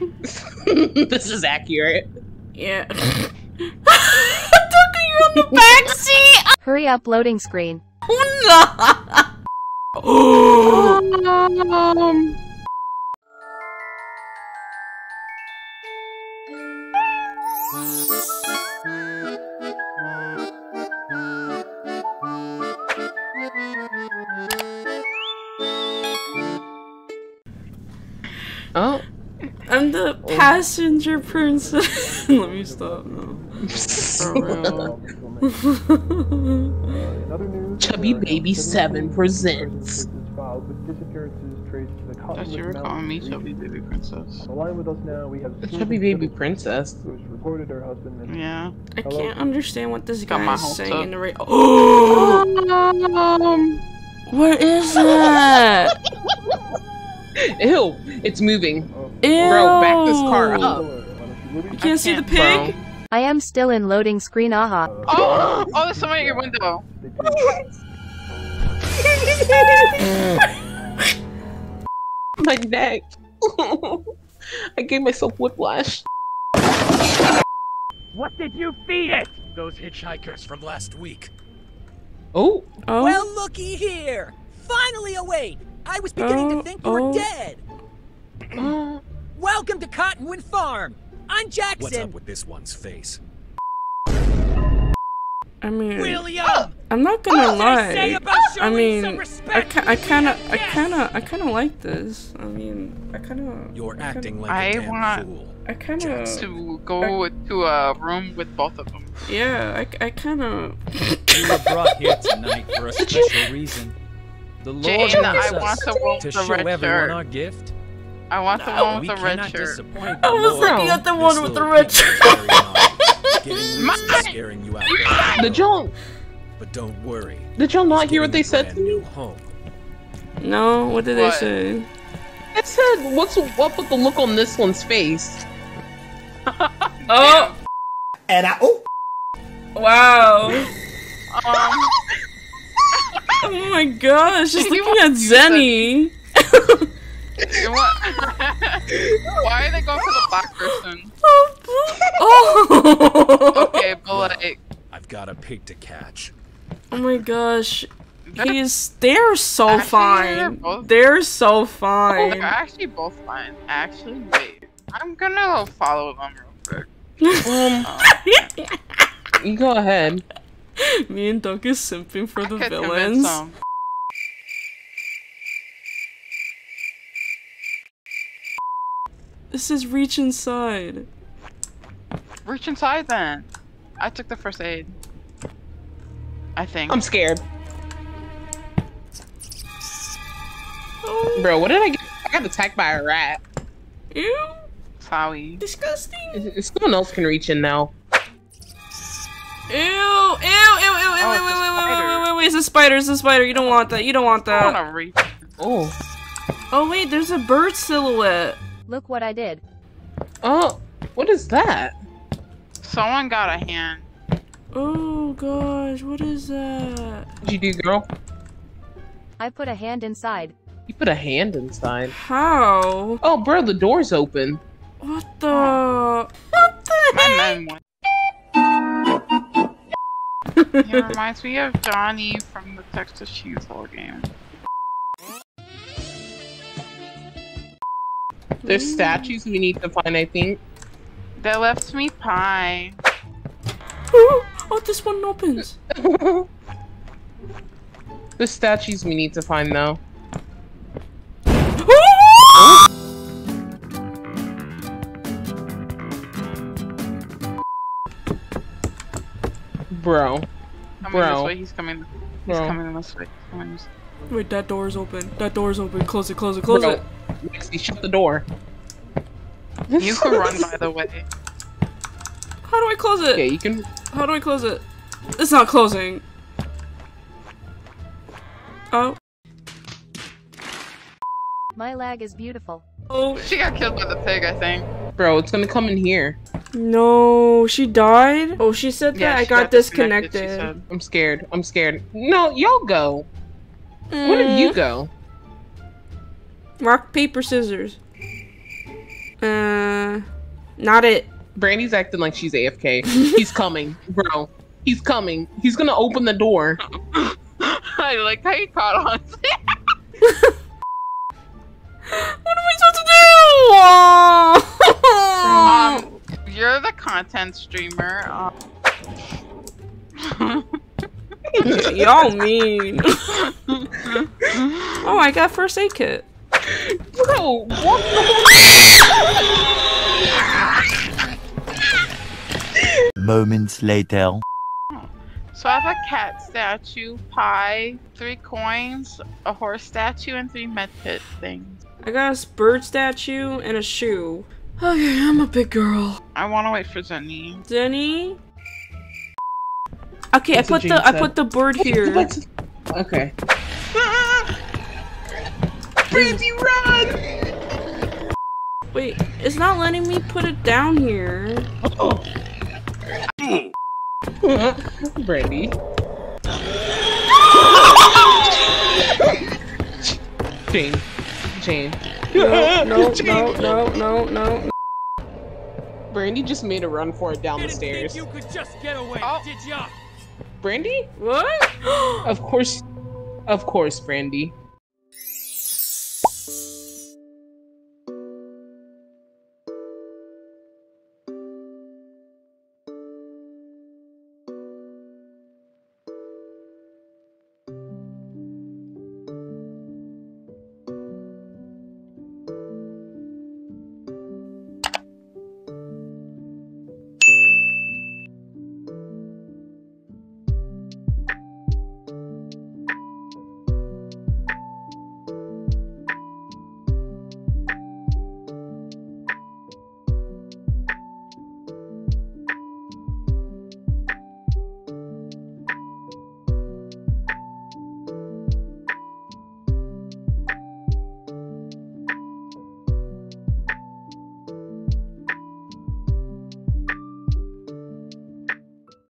this is accurate. Yeah. Tucker, you're on the back seat! Hurry up loading screen. um, Oh. I'm the passenger princess. Let me stop now. For real. Other news, Chubby uh, Baby 7 Baby presents. is filed with disappearances traced to the Thought you were calling me. Chubby Baby Princess. On the with us now, we have Chubby Baby Princess. who has reported her husband. Yeah. I can't understand what this Got guy is saying up. in the radio. um, what is that? Ew, it's moving. Ew. Bro, back this car up. You can't see the can't, pig? I am still in loading screen, aha. Oh! Oh, there's somebody at your window. My neck. I gave myself whiplash. What did you feed it? Those hitchhikers from last week. Oh, Oh, Well, looky here. Finally awake. I was beginning Oh, to think you were oh. dead. Oh. Welcome to Cottonwood Farm. I'm Jackson. What's up with this one's face? I mean, William. I'm not gonna What did I lie. I mean, I, respect ki- I for kind of, I kind of, I kind of like this. I mean, I kind of. You're I acting kinda, like I a damn want- fool. I kind of. To go to a room with both of them. Yeah, I, I kind of. You were brought here tonight for a special reason. The Lord Jane, I wants want us the one to with the show everyone shirt. our gift. I want the one with the red shirt. I was Lord. looking at the This one with the red shirt. carry on, Getting loose and Mine! scaring you out there. did y'all But don't worry. did y'all not hear what they said to me? home. No, what did What? they say? I said, what's up with the look on this one's face? Oh. And I oh Wow. Um, Oh my gosh, just looking at to use Zenny. You Why are they going for the black person? oh. Okay, but like, I've got a pig to catch. Oh my gosh. He's they're so Actually, they're fine. both- They're so they're fine. actually both fine. Actually, wait. I'm gonna go follow them real quick. Um, you go ahead. Me and Doug is simping for I the villains. This is reach inside. Reach inside then. I took the first aid. I think. I'm scared. Oh, Bro, what did I get? I got attacked by a rat. ew, Sorry. disgusting. If Someone else can reach in now. Ew, ew, ew, ew, ew, ew, wait, Oh, wait, it's a wait, wait, wait, spider. wait, wait, wait, it's a spider, it's a spider. You don't want that, you don't want I that. wanna reach. Oh. Oh wait, there's a bird silhouette. Look what I did. Oh, what is that? Someone got a hand. Oh gosh, what is that? What'd you do, girl? I put a hand inside. You put a hand inside. How? Oh, bro, the door's open. What the? What the My heck? men went. He reminds me of Johnny from the Texas Chainsaw game. There's statues we need to find, I think. They left me pie. oh, this one opens. There's statues we need to find, though. Bro. Coming Bro. this way. He's coming. He's Bro. coming this way. He's coming this Wait, that door's open. That door's open. Close it, close it, close Bro. it. Lexi, shut the door. You can run, by the way. How do I close it? Yeah, you can. How do I close it? It's not closing. Oh. My lag is beautiful. Oh. She got killed by the pig, I think. Bro, it's gonna come in here. No, she died? Oh, she said that Yeah, I she got, disconnected, disconnected. I'm scared. I'm scared. No, y'all go. Where did you mm. go? Rock, paper, scissors. Uh, Not it. Brandy's acting like she's AFK. He's coming, bro. He's coming. He's gonna open the door. I like how you caught on. What am I supposed to do? um, you're the content streamer. Y'all mean. oh, I got first aid kit. Bro, what Moments later. so I have a cat statue, pie, three coins, a horse statue, and three medkit things. I got a bird statue and a shoe. Okay, I'm a big girl. I want to wait for Zenny. Denny. Okay, That's I put Jane the I put the bird here. Okay. Brandy, run! Wait, it's not letting me put it down here. Brandy. Jane. Jane. No, no, no, no, no, no. Brandy just made a run for it down the Didn't stairs. think you could just get away, Oh. did ya? Brandy? What? Of course. Of course, Brandy.